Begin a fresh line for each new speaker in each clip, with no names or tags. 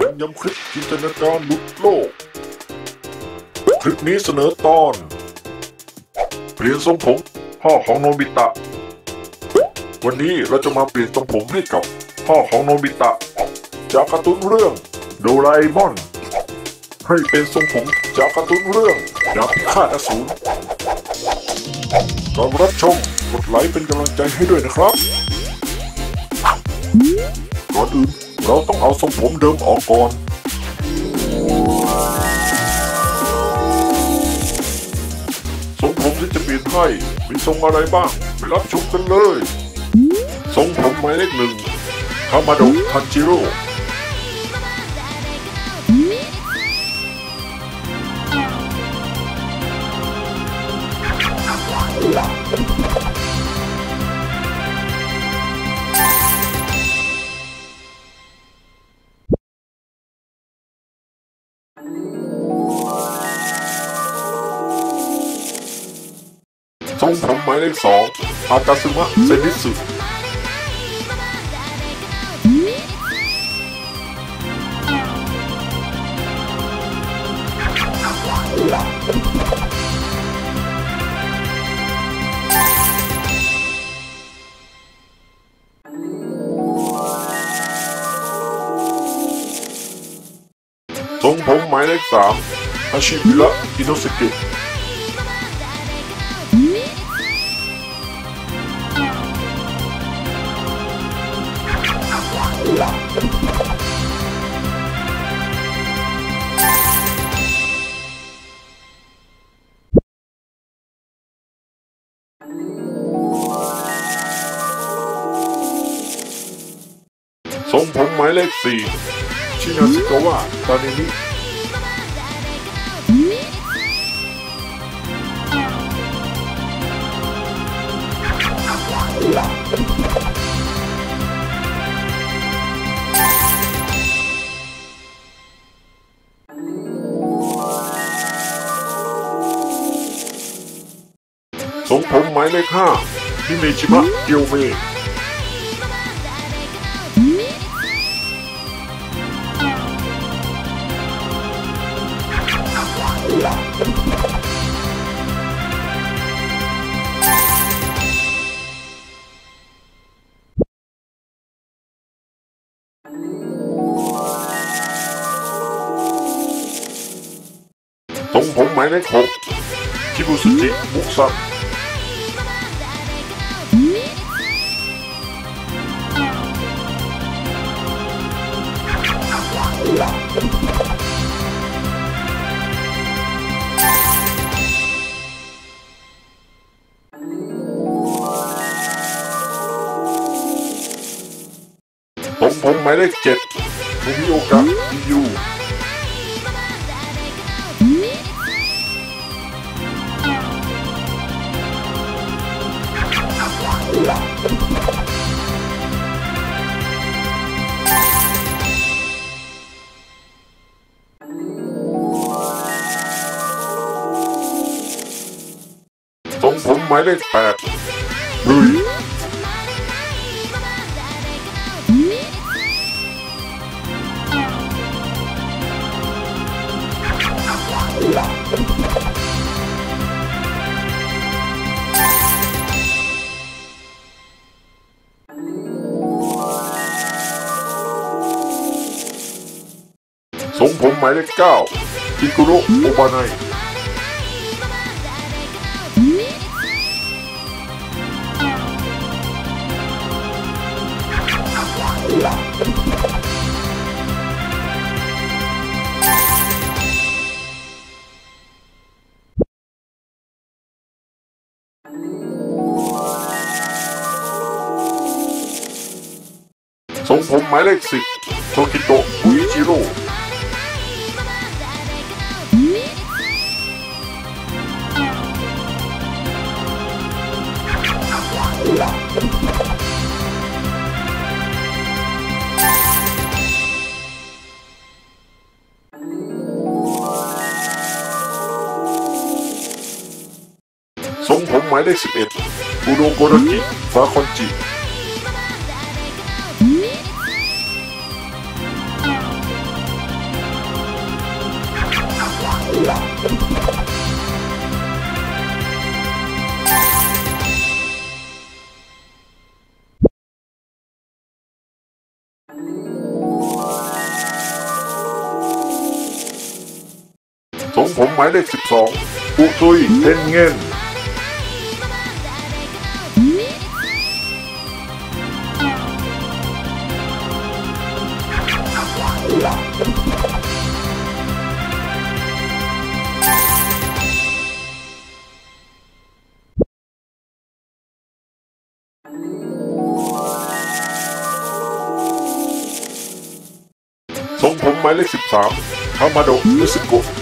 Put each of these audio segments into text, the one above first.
ยังย้ำคลิปจินตนาการลุดโลก คลิปนี้เสนอตอน เปลี่ยนทรงผม พ่อของโนบิตะ วันนี้เราจะมาเปลี่ยนทรงผมให้กับพ่อของโนบิตะ จากการ์ตูนเรื่องโดราเอมอน ให้เป็นทรงผมจากการ์ตูนเรื่องดาบพิฆาอสูรก่อนรับชมกดไลค์เป็นกำลังใจให้ด้วยนะครับก่อนอื่น เราต้องเอาทรงผมเดิมออกก่อน ทรงผมที่จะเปลี่ยนให้มีทรงอะไรบ้าง ไปรับชมกันเลย ทรงผมหมายเลขหนึ่งคามาโดะทันจิโร่ acompanha el sol, Akatsuma Tom Bom Minecraft, tá? a Shibila e não sei o que. ทรงผมหมายเลขสามอาชิบิระอิโนสเกะทรงผมหมายเลขสี่ชินาซิกวะตาเน 快来看，你们去吧，丢妹。总统买来口，吉布斯基谋杀。 ผมหมายเลขหกคิบุสุจิมุกซัง ผมผมหมายเลขเจ็ดมูมิโอกะอิยู ทรงผมหมายเลขแปด Direcção. Piccolo Obanai. São Paulo Malexi, Tokito Ichiro. หมายเลข 11อุโนโกโรกิฟาคอนจิสงผมหมายเลข 12อุซุยเทนเงิน ทรงผมหมายเลข13ามทามาโดะมิสโกะ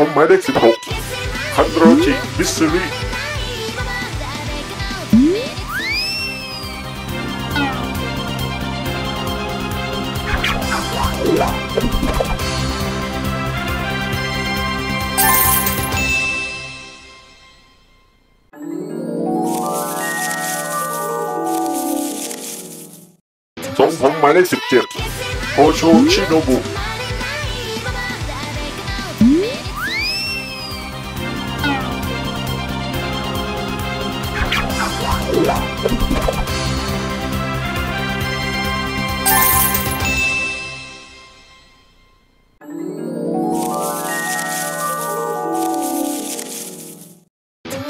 Bombardex Rock, Hadroji Mystery. Song Bombardex Jet, Hojo Shinobu. สิบห้าเอ็นมุ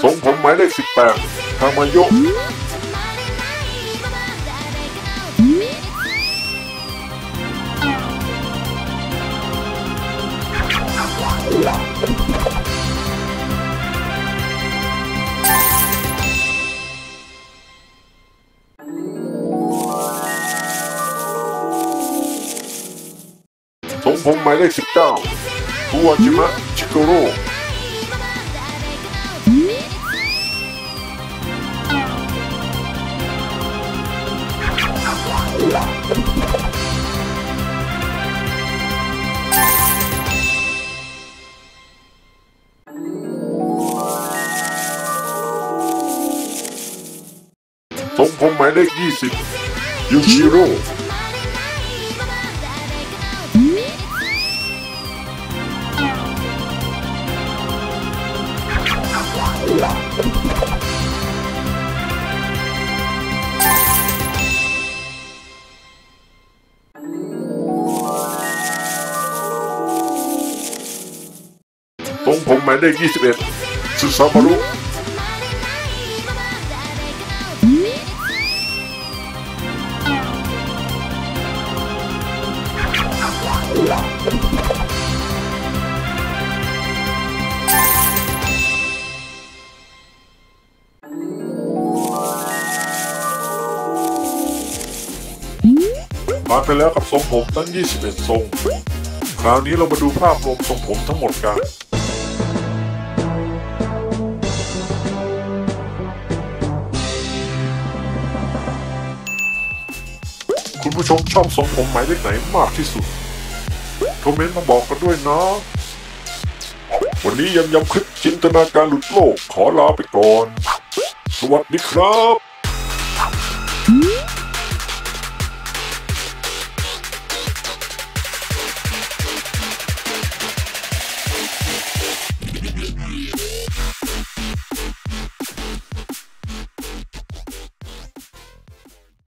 ทรงผมหมายเลขสิบหกคันโรจิมิสซิริทางมายุ alex down 우하지만 지도로 동풍 마력 20 육시로 ผมหมายเลขยี่สิบเลขยี่สิบเอ็ดซึซามารุผ่าไปแล้วกับทรงผมทั้ง 21 ทรง คราวนี้เรามาดูภาพรวมทรงผมทั้งหมดกัน คุณผู้ชมชอบทรงผมหมายเลขไหนมากที่สุด คอมเมนต์มาบอกกันด้วยนะ วันนี้ยำยำคลิปจินตนาการหลุดโลกขอลาไปก่อน สวัสดีครับ